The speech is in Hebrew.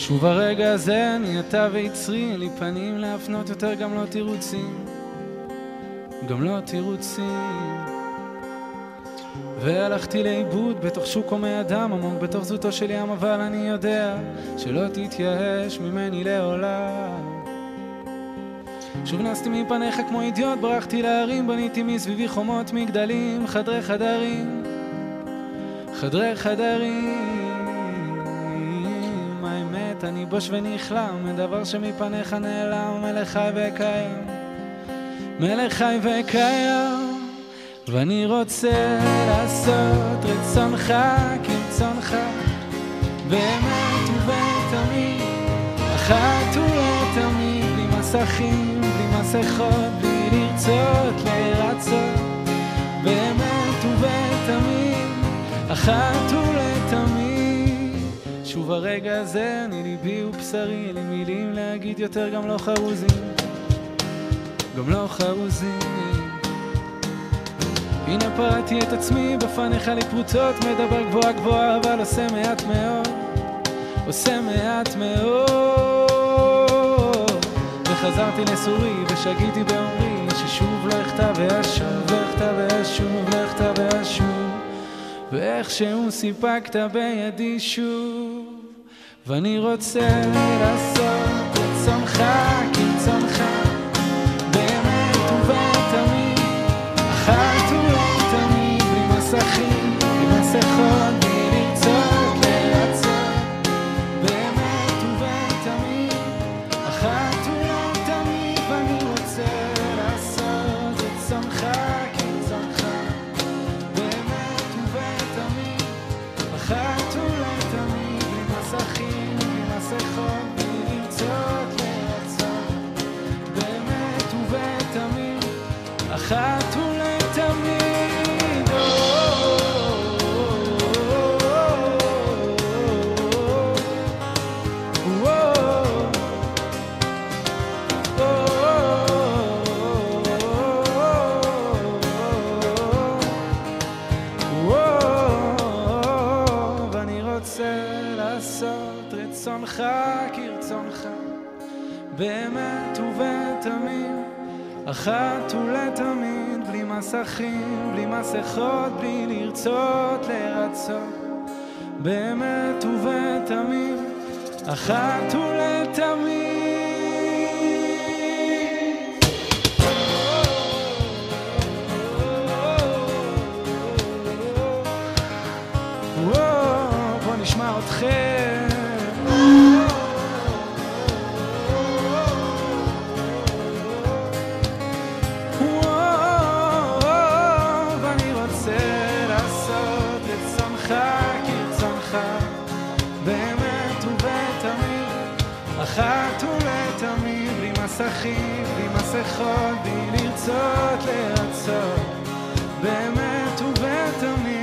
שוב הרגע הזה אני אתה ויצרי, לי פנים להפנות יותר גם לא תירוצים, גם לא תירוצים. והלכתי לאיבוד בתוך שוק הומי אדם עמוק בתוך זוטו של ים, אבל אני יודע שלא תתייאש ממני לעולם. שוב נסתי מפניך כמו אידיוט, ברחתי להרים, בניתי מסביבי חומות מגדלים, חדרי חדרים, חדרי חדרים. האמת, אני בוש ונכלם, מדבר שמפניך נעלם, מלך חי וקיים, מלך חי וקיים. ואני רוצה לעשות רצונך כרצונך, באמת ובתמיד, אחת ולתמיד, בלי מסכים, בלי מסכות, בלי לרצות, לרצות, באמת ובתמיד, אחת ולתמיד. שוב הרגע הזה, אני ליבי ובשרי, אין לי מילים להגיד יותר, גם לא חרוזים, גם לא חרוזים. הנה פרעתי את עצמי בפניך לפרוטות, מדבר גבוהה גבוהה אבל עושה מעט מאוד, עושה מעט מאוד. וחזרתי לסורי ושגיתי באומרי ששוב לא אכתב ואשוב, לא אכתב ואשוב, לא אכתב ואשוב. ואיכשהו סיפקת בידי שוב, ואני רוצה לעשות רצונך כרצונך, אחת ולתמיד. ואני רוצה לעשות רצונך כרצונך, באמת ובתמיד, אחת ולתמיד, בלי מסכים, בלי מסכות, בלי לרצות לרצות, באמת ובתמיד, אחת ולתמיד. נשמע אתכם. אחת ולתמיד, בלי מסכים, בלי מסכות, בלי לרצות לרצות, באמת ובתמיד.